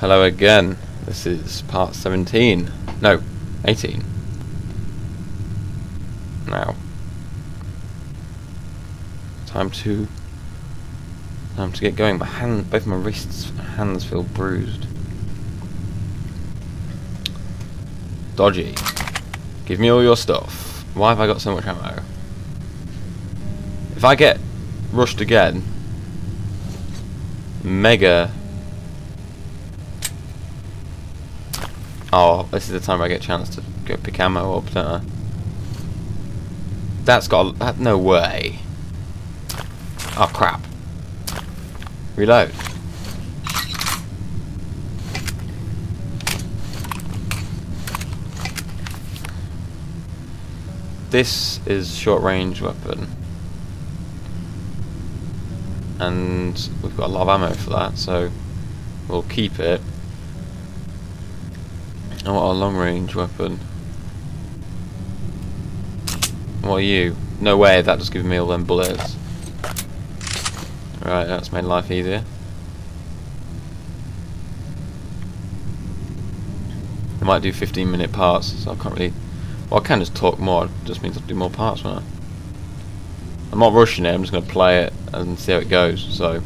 Hello again. This is part 17. No, 18. Now. Time to... Time to get going. My hand, both my wrists and hands feel bruised. Dodgy. Give me all your stuff. Why have I got so much ammo? If I get rushed again, mega Oh, this is the time I get a chance to go pick ammo up, don't I? That's got... That, no way. Oh, crap. Reload. This is short range weapon. And we've got a lot of ammo for that, so we'll keep it. I want a long range weapon. What are you? No way, that just gives me all them bullets. Right, that's made life easier. I might do 15 minute parts, so I can't really... Well, I can just talk more, it just means I'll do more parts, won't I? I'm not rushing it, I'm just going to play it and see how it goes, so...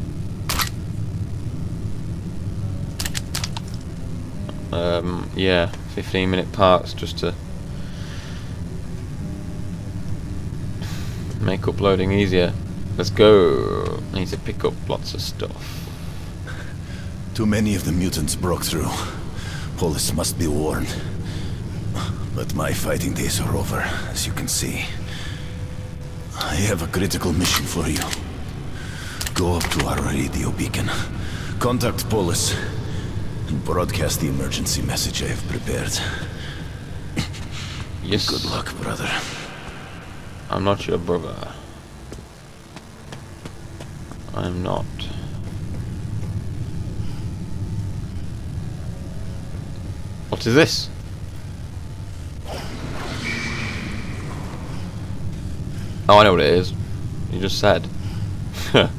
Um, yeah, 15 minute parts just to make uploading easier. Let's go. I need to pick up lots of stuff. Too many of the mutants broke through. Polis must be warned. But my fighting days are over, as you can see. I have a critical mission for you. Go up to our radio beacon. Contact Polis broadcast the emergency message I have prepared. Yes. Good luck, brother. I'm not your brother. I'm not. What is this? Oh, I know what it is. You just said. right,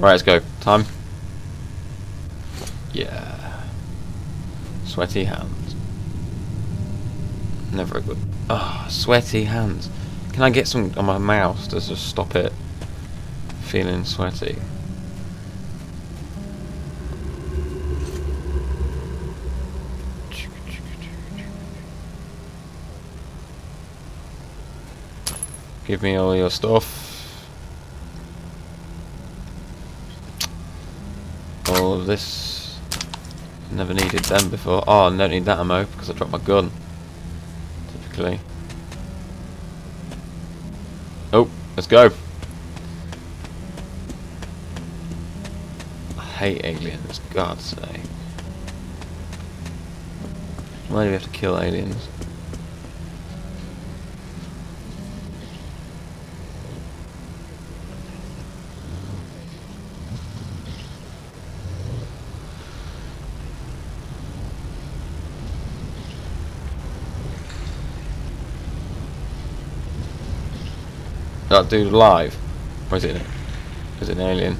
let's go. Time. Yeah. Sweaty hands. Never a good. Ah, sweaty hands. Can I get some on my mouse to just stop it feeling sweaty? Give me all your stuff. All of this. Never needed them before. Oh, I don't need that ammo because I dropped my gun. Typically. Oh, let's go. I hate aliens, God's sake. Why do we have to kill aliens? That dude alive? Or is it, is it an alien?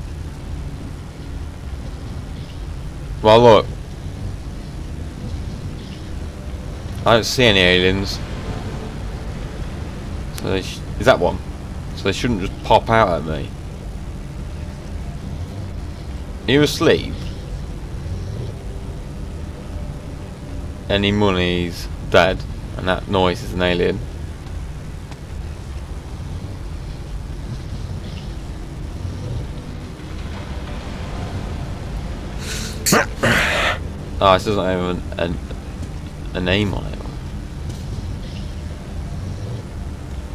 Well look. I don't see any aliens. So is that one? So they shouldn't just pop out at me. Are you asleep? Any money's dead, and that noise is an alien. Oh, it doesn't have a, a, a name on it.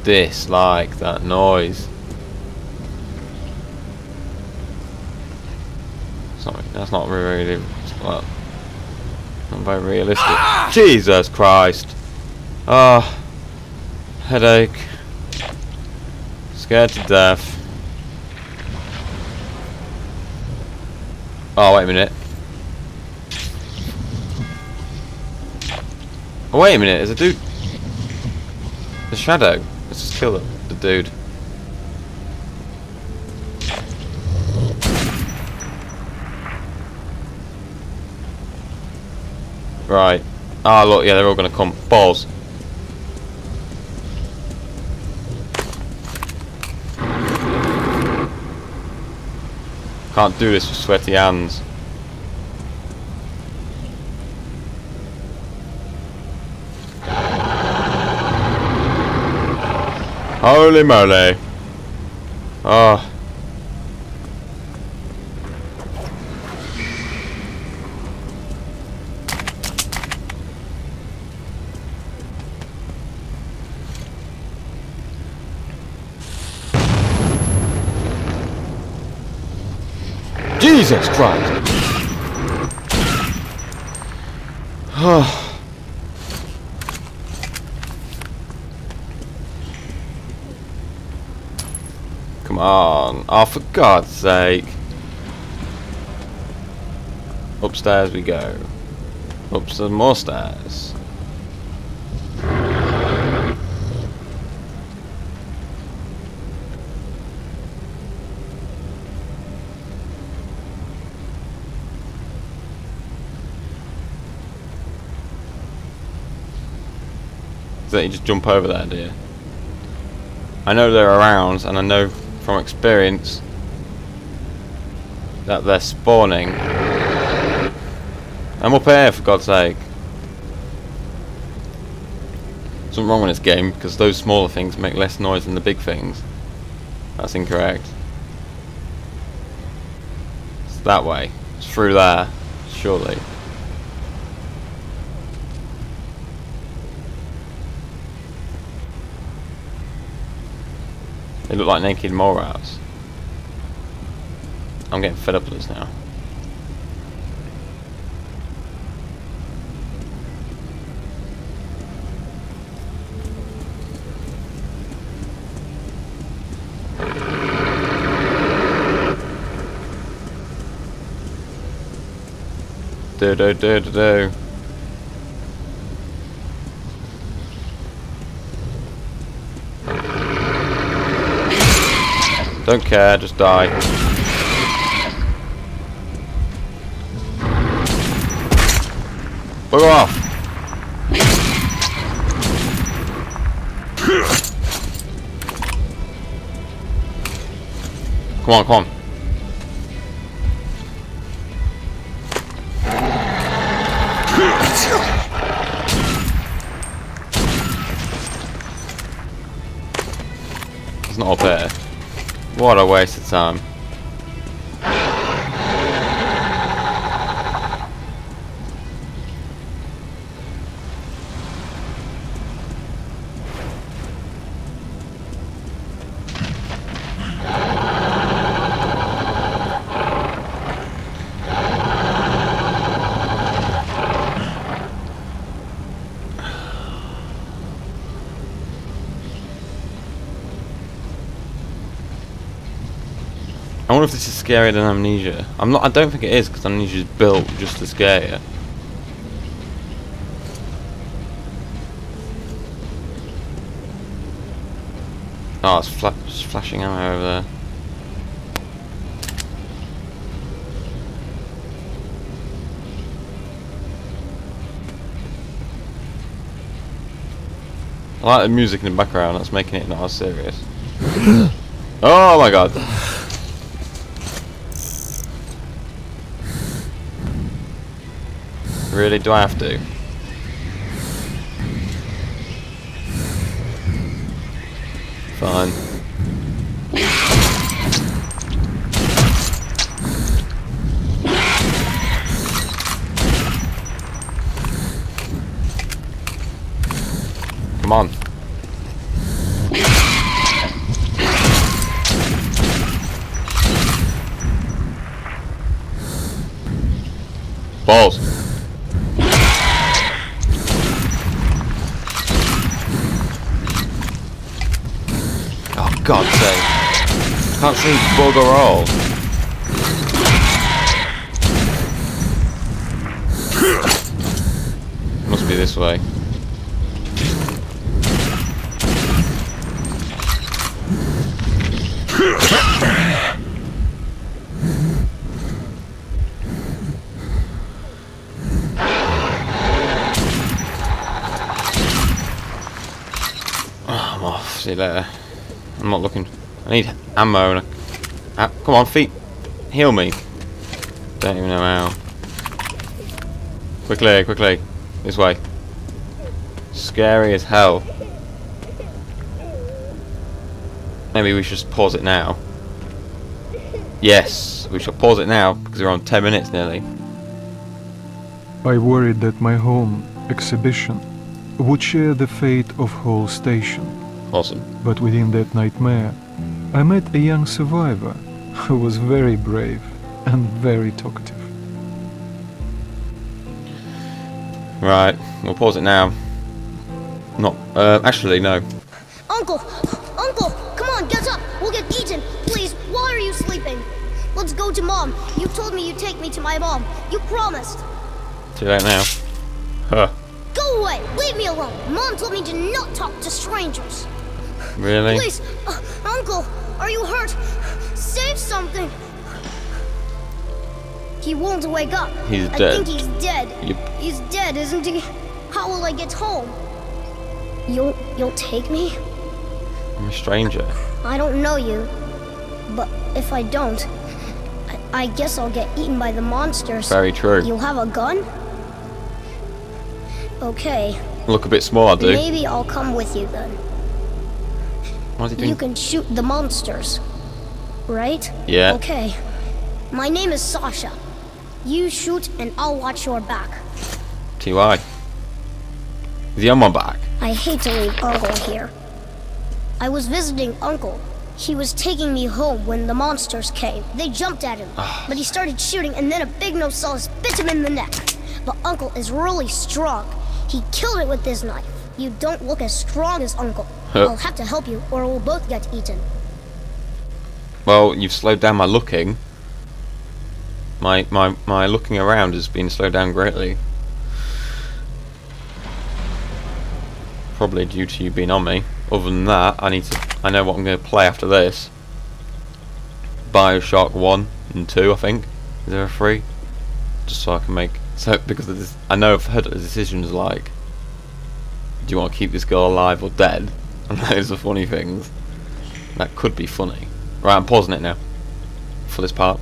Dislike that noise. Sorry, that's not really well, not very realistic. Ah! Jesus Christ! Ah, oh, headache. Scared to death. Oh, wait a minute. Oh, wait a minute, there's a dude. The shadow. Let's just kill the, the dude. Right. Ah, look, yeah, they're all to come. Balls. Can't do this with sweaty hands. Holy moly. Oh. Jesus Christ. Ah. Come on. Oh, for God's sake. Upstairs we go. Up some more stairs. that you just jump over there, you? I know they're around, and I know from experience that they're spawning. I'm up here, for God's sake. Something wrong with this game, because those smaller things make less noise than the big things. That's incorrect. It's that way. It's through there, surely. They look like naked mole rats. I'm getting fed up with this now. Do do do do do. Don't care, just die. Bugger off! Come on, come on. It's not up there. What a waste of time. I wonder if this is scarier than Amnesia. I'm not. I don't think it is because Amnesia is built just to scare you. Oh, it's, fla it's flashing ammo over there. I like the music in the background, that's making it not as serious. oh my god. Really, do I have to? Fine. Come on. Balls. God's sake. Can't see bugger all. Must be this way. Ah, I'm off. See you later. I'm not looking. I need ammo and. Ah, come on, feet. Heal me. Don't even know how. Quickly, quickly. This way. Scary as hell. Maybe we should pause it now. Yes, we shall pause it now because we're on 10 minutes nearly. I worried that my home exhibition would share the fate of whole station. Awesome. But within that nightmare, I met a young survivor who was very brave and very talkative. Right, we'll pause it now. Not, uh, actually, no. Uncle! Uncle! Come on, get up! We'll get eaten! Please, why are you sleeping? Let's go to Mom. You told me you'd take me to my mom. You promised. Too late now. Huh. Go away! Leave me alone! Mom told me to not talk to strangers. Really? Please, uh, Uncle, are you hurt? Save something! He won't wake up. He's I dead. think he's dead. Yep. He's dead, isn't he? How will I get home? You'll you'll take me? I'm a stranger. I don't know you. But if I don't, I, I guess I'll get eaten by the monsters. Very true. You'll have a gun? Okay, Look a bit small, I do. maybe I'll come with you then. What's he doing? You can shoot the monsters. Right? Yeah. Okay. My name is Sasha. You shoot and I'll watch your back. TY. Is he on my back? I hate to leave Uncle here. I was visiting Uncle. He was taking me home when the monsters came. They jumped at him, ah. but he started shooting, and then a big Nosalis bit him in the neck. But Uncle is really strong. He killed it with his knife. You don't look as strong as Uncle. I'll have to help you, or we'll both get eaten. Well, you've slowed down my looking. My my my looking around has been slowed down greatly. Probably due to you being on me. Other than that, I need to. I know what I'm going to play after this. Bioshock one and two, I think. Is there a three? Just so I can make. So because of this, I know I've heard the decisions like. Do you want to keep this girl alive or dead? And those are funny things. That could be funny. Right, I'm pausing it now. For this part.